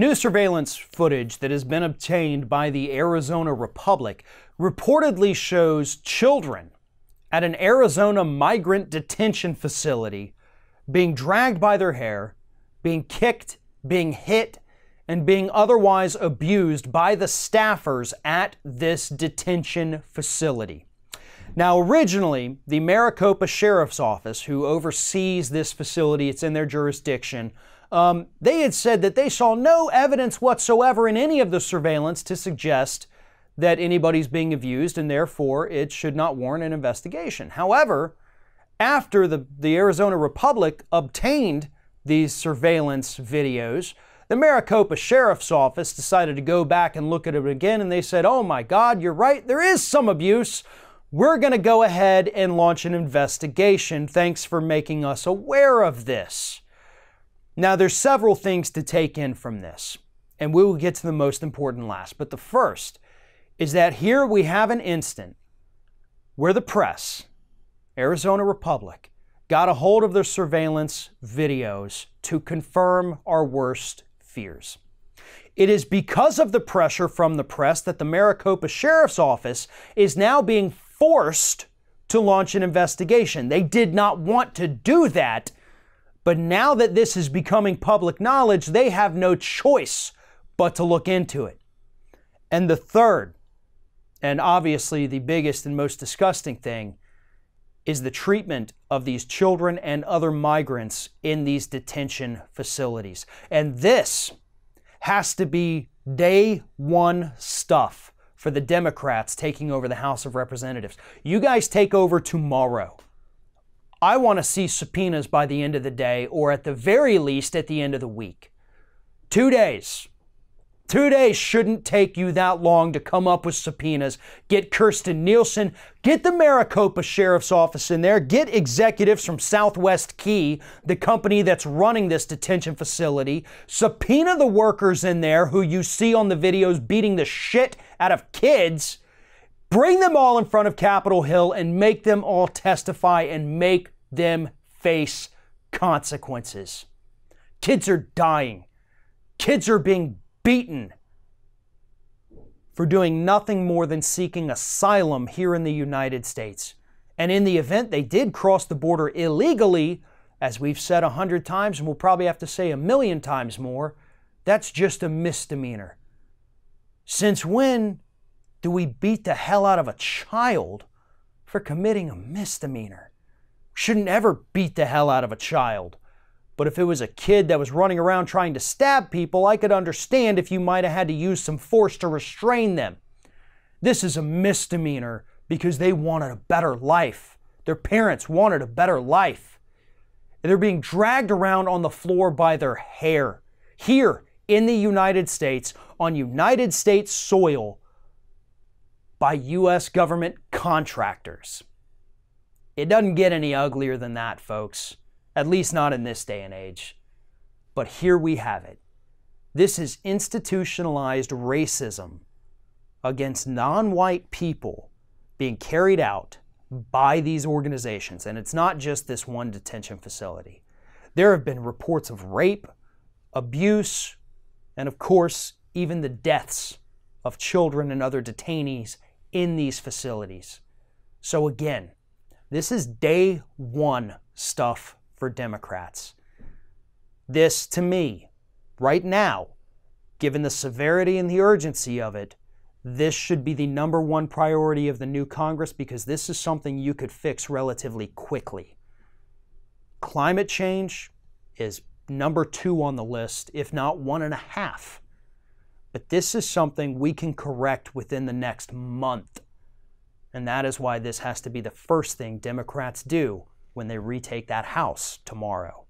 New surveillance footage that has been obtained by the Arizona Republic reportedly shows children at an Arizona migrant detention facility being dragged by their hair, being kicked, being hit, and being otherwise abused by the staffers at this detention facility. Now, originally, the Maricopa Sheriff's Office, who oversees this facility, it's in their jurisdiction, um, they had said that they saw no evidence whatsoever in any of the surveillance to suggest that anybody's being abused, and therefore it should not warrant an investigation. However, after the, the Arizona Republic obtained these surveillance videos, the Maricopa Sheriff's Office decided to go back and look at it again, and they said, Oh my God, you're right, there is some abuse. We're going to go ahead and launch an investigation. Thanks for making us aware of this. Now, there's several things to take in from this, and we will get to the most important last. But the first is that here we have an instant where the press, Arizona Republic, got a hold of their surveillance videos to confirm our worst fears. It is because of the pressure from the press that the Maricopa Sheriff's Office is now being forced to launch an investigation. They did not want to do that, but now that this is becoming public knowledge, they have no choice but to look into it. And the third, and obviously the biggest and most disgusting thing, is the treatment of these children and other migrants in these detention facilities. And this has to be day one stuff for the Democrats taking over the House of Representatives. You guys take over tomorrow. I want to see subpoenas by the end of the day, or at the very least at the end of the week. Two days. Two days shouldn't take you that long to come up with subpoenas. Get Kirstjen Nielsen, get the Maricopa Sheriff's Office in there, get executives from Southwest Key, the company that's running this detention facility, subpoena the workers in there who you see on the videos beating the shit out of kids. Bring them all in front of Capitol Hill and make them all testify and make them face consequences. Kids are dying. Kids are being beaten for doing nothing more than seeking asylum here in the United States. And in the event they did cross the border illegally, as we've said a hundred times and we'll probably have to say a million times more, that's just a misdemeanor. Since when do we beat the hell out of a child for committing a misdemeanor? Shouldn't ever beat the hell out of a child. But if it was a kid that was running around trying to stab people, I could understand if you might have had to use some force to restrain them. This is a misdemeanor because they wanted a better life. Their parents wanted a better life. And they're being dragged around on the floor by their hair. Here in the United States, on United States soil, by U.S. government contractors. It doesn't get any uglier than that, folks at least not in this day and age. But here we have it. This is institutionalized racism against non white people being carried out by these organizations. And it's not just this one detention facility. There have been reports of rape, abuse, and of course, even the deaths of children and other detainees in these facilities. So, again, this is day one stuff for Democrats. This, to me, right now, given the severity and the urgency of it, this should be the number one priority of the new Congress because this is something you could fix relatively quickly. Climate change is number two on the list, if not one and a half. But this is something we can correct within the next month. And that is why this has to be the first thing Democrats do when they retake that house tomorrow.